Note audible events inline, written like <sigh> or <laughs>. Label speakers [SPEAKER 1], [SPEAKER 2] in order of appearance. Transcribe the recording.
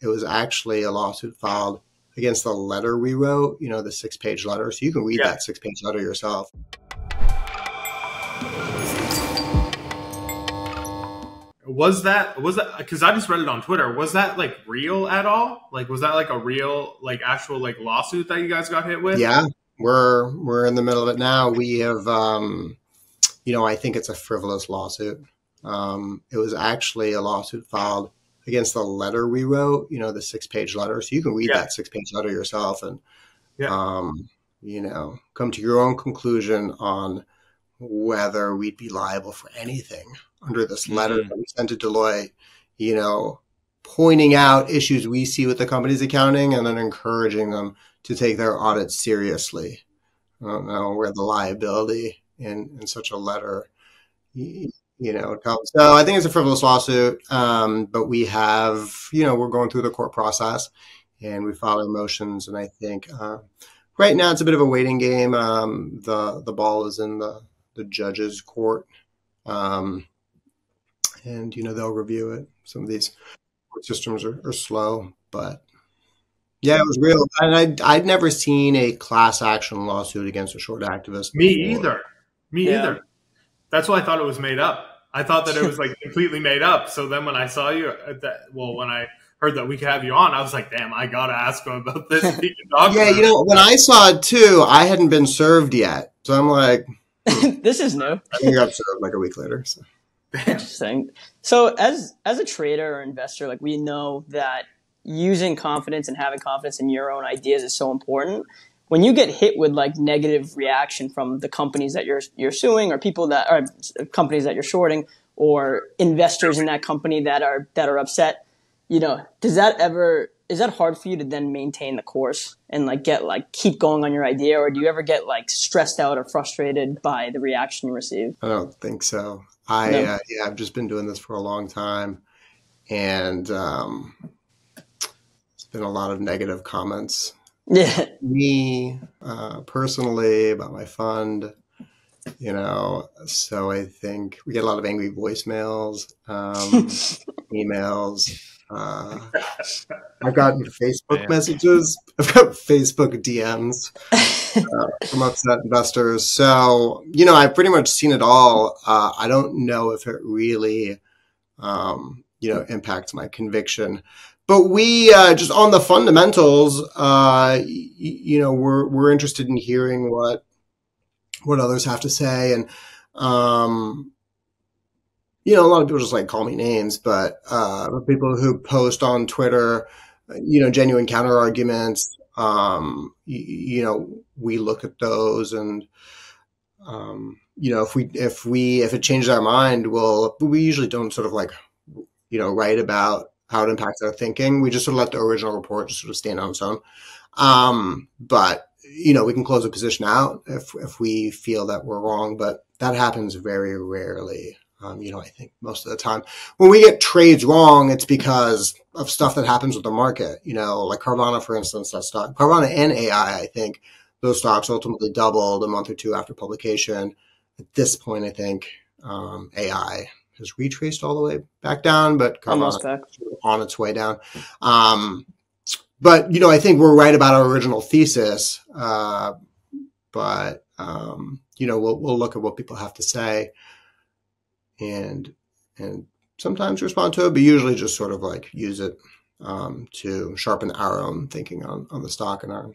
[SPEAKER 1] it was actually a lawsuit filed against the letter we wrote, you know, the six page letter. So you can read
[SPEAKER 2] Yeah.
[SPEAKER 1] that six page letter yourself.
[SPEAKER 2] Was that was that because I just read it on Twitter? Was that like real at all? Like, was that like a real like actual like lawsuit that you guys got hit with?
[SPEAKER 1] Yeah, we're we're in the middle of it now. We have, um, you know, I think it's a frivolous lawsuit. Um, it was actually a lawsuit filed against the letter we wrote, you know, the six page letter. So you can read
[SPEAKER 2] Yeah.
[SPEAKER 1] that six page letter yourself and,
[SPEAKER 2] Yeah.
[SPEAKER 1] um, you know, come to your own conclusion on whether we'd be liable for anything under this letter
[SPEAKER 3] Mhm.
[SPEAKER 1] that we sent to Deloitte, you know, pointing out issues we see with the company's accounting and then encouraging them to take their audit seriously. I don't know where the liability in, in such a letter, you, you know, comes. So I think it's a frivolous lawsuit, um, but we have, you know, we're going through the court process and we file our motions. And I think uh, right now it's a bit of a waiting game. Um, the the ball is in the the judge's court, um, and you know they'll review it. Some of these court systems are, are slow, but yeah, it was real. And I'd, I'd never seen a class action lawsuit against a short activist.
[SPEAKER 2] Me
[SPEAKER 1] before.
[SPEAKER 2] either. Me
[SPEAKER 3] Yeah.
[SPEAKER 2] either. That's why I thought it was made up. I thought that it was like completely made up. So then when I saw you, uh, that well, when I heard that we could have you on, I was like, damn, I gotta ask him about this. <laughs> Talk
[SPEAKER 1] Yeah, you know, when I saw it too, I hadn't been served yet. So I'm like, <laughs>
[SPEAKER 3] this is new.
[SPEAKER 1] I think I got served like a week later. So.
[SPEAKER 3] Interesting. So as as a trader or investor, like we know that using confidence and having confidence in your own ideas is so important. When you get hit with like negative reaction from the companies that you're you're suing or people that are companies that you're shorting or investors in that company that are that are upset, you know, does that ever is that hard for you to then maintain the course and like get like keep going on your idea or do you ever get like stressed out or frustrated by the reaction you receive?
[SPEAKER 1] I don't think so. I
[SPEAKER 3] No.
[SPEAKER 1] uh, yeah, I've just been doing this for a long time, and um, it's been a lot of negative comments.
[SPEAKER 3] Yeah. <laughs>
[SPEAKER 1] Me uh, personally about my fund, you know. So I think we get a lot of angry voicemails, um, <laughs> emails. Uh, I've gotten Facebook
[SPEAKER 3] Man.
[SPEAKER 1] messages. <laughs> I've got Facebook DMs uh, from upset investors. So, you know, I've pretty much seen it all. Uh, I don't know if it really, um, you know, impacts my conviction. But we uh, just on the fundamentals, uh, y- you know, we're we're interested in hearing what what others have to say, and um, you know, a lot of people just like call me names, but uh, people who post on Twitter, you know, genuine counter arguments. Um, you, you know, we look at those, and um, you know, if we if we if it changes our mind, well, we usually don't sort of like, you know, write about how it impacts our thinking. We just sort of let the original report just sort of stand on its own. Um, but you know, we can close a position out if if we feel that we're wrong, but that happens very rarely. Um, you know, I think most of the time when we get trades wrong, it's because of stuff that happens with the market. You know, like Carvana, for instance, that stock, Carvana and AI, I think those stocks ultimately doubled a month or two after publication. At this point, I think um, AI has retraced all the way back down, but
[SPEAKER 3] Almost back.
[SPEAKER 1] on its way down. Um, but you know, I think we're right about our original thesis. Uh, but um, you know, we'll we'll look at what people have to say, and and sometimes respond to it, but usually just sort of like use it um, to sharpen our own thinking on on the stock and our